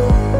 Bye.